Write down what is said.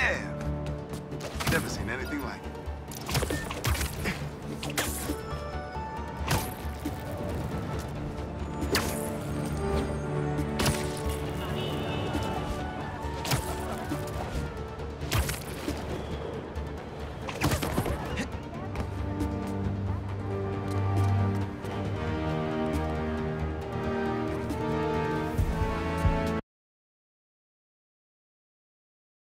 Damn. Never seen anything like it.